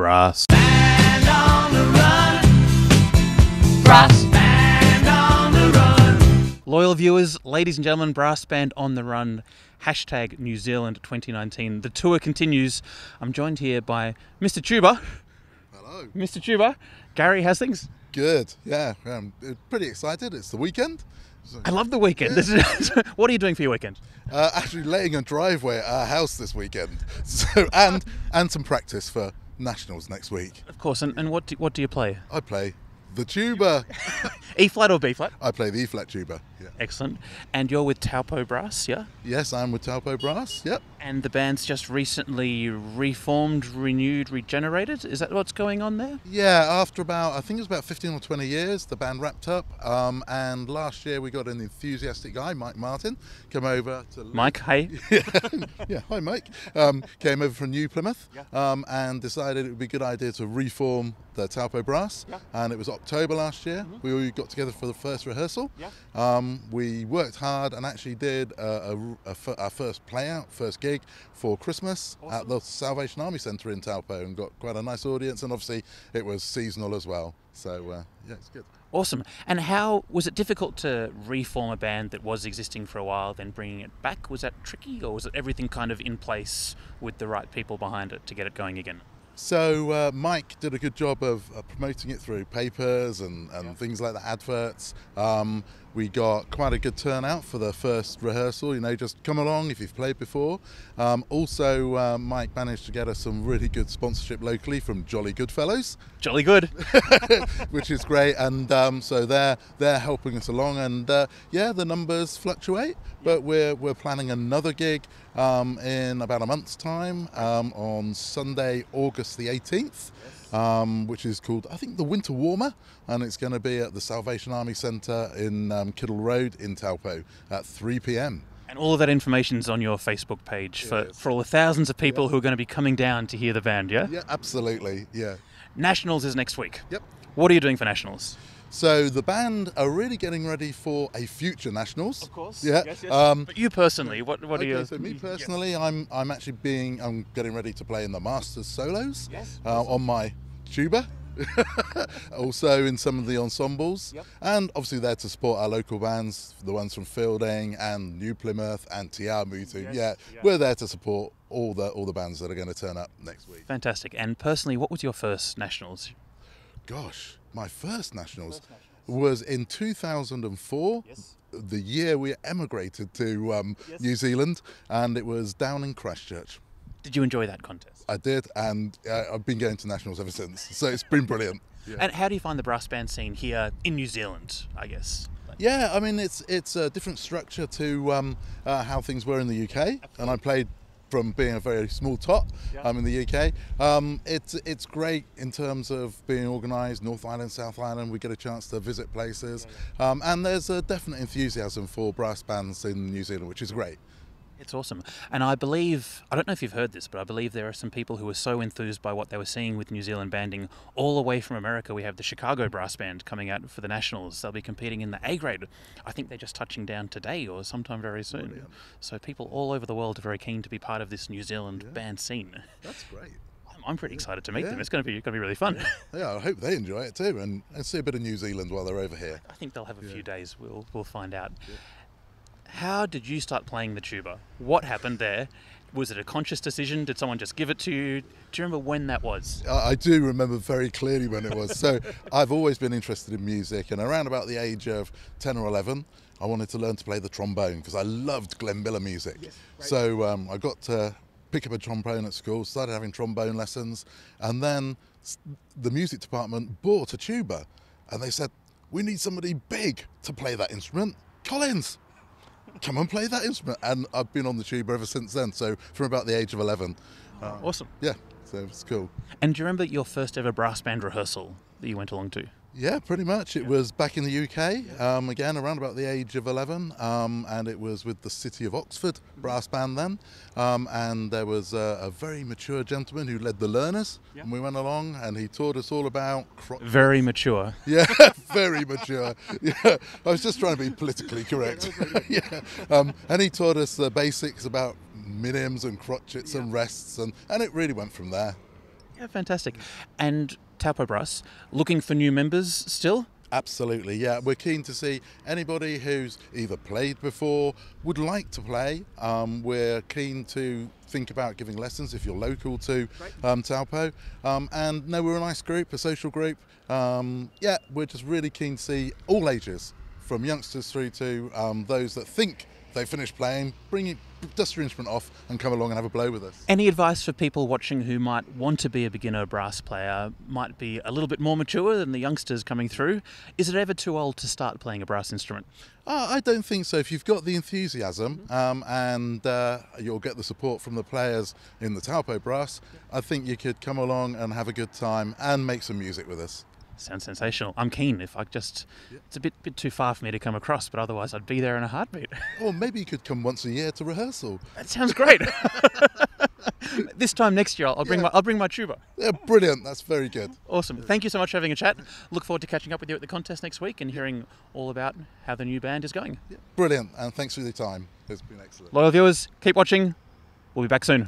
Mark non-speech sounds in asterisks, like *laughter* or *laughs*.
Brass. Band on the run. Brass band on the run. Loyal viewers, ladies and gentlemen, Brass Band on the Run, hashtag New Zealand 2019. The tour continues. I'm joined here by Mr. Tuba. Hello. Mr. Tuba. Gary, how's things? Good. Yeah, I'm uh, pretty excited. It's the weekend. So, I love the weekend. This *laughs* is, what are you doing for your weekend? uh, actually, laying a driveway at our house this weekend. *laughs* So and and some practice for nationals next week. Of course, and, and what, do, what do you play? I play the tuba. *laughs* E flat or B flat? I play the E flat tuba. Yeah. Excellent. And you're with Taupo Brass, yeah? Yes, I'm with Taupo Brass. Yep. And the band's just recently reformed, renewed, regenerated. Is that what's going on there? Yeah, after about I think it was about 15 or 20 years, the band wrapped up. Um, and last year we got an enthusiastic guy, Mike Martin, come over to Mike, hey. *laughs* yeah, hi Mike. Um, came over from New Plymouth um, and decided it would be a good idea to reform the Taupo Brass. Yeah. And it was October last year. We all got together for the first rehearsal. Um, we worked hard and actually did a, a, a our first play out, first gig for Christmas at the Salvation Army Centre in Taupo and got quite a nice audience. And obviously it was seasonal as well. So uh, yeah, it's good. Awesome. And how was it difficult to reform a band that was existing for a while, then bringing it back? Was that tricky, or was it everything kind of in place with the right people behind it to get it going again? So uh, Mike did a good job of uh, promoting it through papers and, and things like that, adverts. Um, we got quite a good turnout for the first rehearsal. You know, just come along if you've played before. Um, also, uh, Mike managed to get us some really good sponsorship locally from Jolly Goodfellows, Jolly good. *laughs* which is great. And um, so they're they're helping us along. And uh, yeah, the numbers fluctuate, but we're we're planning another gig um, in about a month's time um, on Sunday, August the 18th. Um, which is called, I think, the Winter Warmer, and it's going to be at the Salvation Army Centre in um, Kiddle Road in Taupo at 3 p.m. and all of that information's on your Facebook page for, Yes. for all the thousands of people who are going to be coming down to hear the band, yeah? Yeah, absolutely. Yeah. Nationals is next week. Yep. What are you doing for Nationals? So the band are really getting ready for a future nationals. Of course. Yeah. Yes, yes. Um, But you personally, what, what okay, are you? so me personally, I'm I'm actually being I'm getting ready to play in the Masters solos Yes, uh, on my tuba. *laughs* also in some of the ensembles, Yep. and obviously there to support our local bands, the ones from Feilding and New Plymouth and Te Awamutu. Yes, Yeah, yeah. we're there to support all the all the bands that are going to turn up next week. Fantastic. And personally, what was your first Nationals? Gosh, my first nationals was in 2004. The year we emigrated to um, New Zealand, and it was down in Christchurch. Did you enjoy that contest? I did, and uh, I've been going to nationals ever since. So it's been brilliant. Yeah. *laughs* And how do you find the brass band scene here in New Zealand, I guess? Yeah, I mean it's it's a different structure to um, uh, how things were in the UK, and I played from being a very small tot um, in the UK. Um, it's it's great in terms of being organised. North Island, South Island, we get a chance to visit places, Um, and there's a definite enthusiasm for brass bands in New Zealand, which is great. It's awesome. And I believe, I don't know if you've heard this, but I believe there are some people who were so enthused by what they were seeing with New Zealand banding. All the way from America, we have the Chicago Brass Band coming out for the Nationals. They'll be competing in the A grade. I think they're just touching down today or sometime very soon. So people all over the world are very keen to be part of this New Zealand band scene. That's great. I'm, I'm pretty excited to meet them. It's going to be going to be really fun. Yeah, I hope they enjoy it too, and, and see a bit of New Zealand while they're over here. I think they'll have a few days. We'll we'll find out. How did you start playing the tuba? What happened there? Was it a conscious decision? Did someone just give it to you? Do you remember when that was? I do remember very clearly when it was. So *laughs* I've always been interested in music, and around about the age of 10 or 11, I wanted to learn to play the trombone because I loved Glenn Miller music. So um, I got to pick up a trombone at school, started having trombone lessons, and then the music department bought a tuba, and they said, "We need somebody big to play that instrument." Collins, come and play that instrument, and I've been on the tuba ever since then. So from about the age of 11, uh, Awesome. yeah. So it's cool. And do you remember your first ever brass band rehearsal that you went along to? Yeah, pretty much. It was back in the UK, um, again around about the age of 11, um, and it was with the City of Oxford brass band then. Um, and there was a, a very mature gentleman who led the learners, and we went along, and he taught us all about. Very mature. *laughs* yeah, *laughs* very mature. *laughs* Yeah, I was just trying to be politically correct. yeah, um, and he taught us the basics about minims and crotchets and rests, and, and it really went from there. Yeah, fantastic. And Taupo Brass, looking for new members still? Absolutely, yeah. We're keen to see anybody who's either played before, would like to play. Um, we're keen to think about giving lessons if you're local to um, Taupo. Um, and no, we're a nice group, a social group. Um, yeah, we're just really keen to see all ages, from youngsters through to um, those that think they've finished playing. Bring it, dust your instrument off and come along and have a blow with us. Any advice for people watching who might want to be a beginner brass player, might be a little bit more mature than the youngsters coming through? Is it ever too old to start playing a brass instrument? Uh, I don't think so. If you've got the enthusiasm um, and uh, you'll get the support from the players in the Taupo Brass, I think you could come along and have a good time and make some music with us. Sounds sensational. I'm keen. If I just, it's a bit bit too far for me to come across, but otherwise I'd be there in a heartbeat. *laughs* Or maybe you could come once a year to rehearsal. That sounds great. *laughs* this time next year, I'll, bring Yeah. my I'll bring my tuba. Yeah, brilliant. That's very good. Awesome. Thank you so much for having a chat. Look forward to catching up with you at the contest next week and hearing all about how the new band is going. Brilliant. And thanks for your time. It's been excellent. Loyal viewers, keep watching. We'll be back soon.